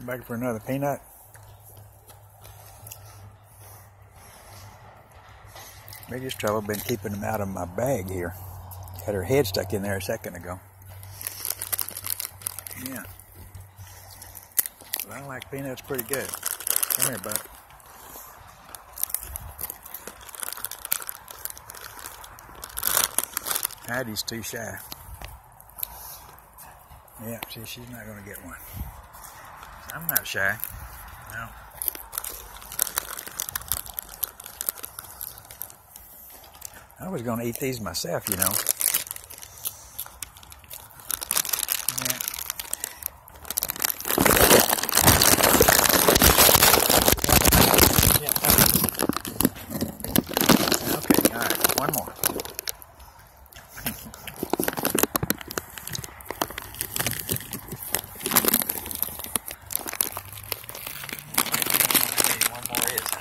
Back for another peanut. Biggest trouble been keeping them out of my bag here. Had her head stuck in there a second ago. Yeah. But I like peanuts pretty good. Come here, bud. Hattie's too shy. Yeah, see, she's not going to get one. I'm not shy. No. I was going to eat these myself, you know. Yeah. Yeah. Okay, all right, one more. One more is, huh?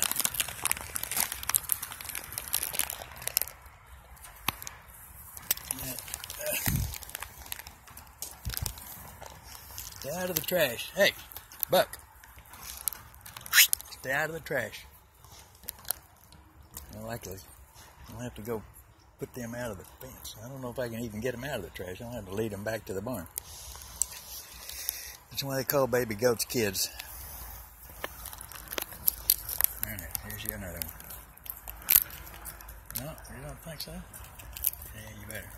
Stay out of the trash. Hey, Buck. Stay out of the trash. I like. I'll have to go put them out of the fence. I don't know if I can even get them out of the trash. I'll have to lead them back to the barn. That's why they call baby goats kids. All right, here's you another one. No, you don't think so? Yeah, you better.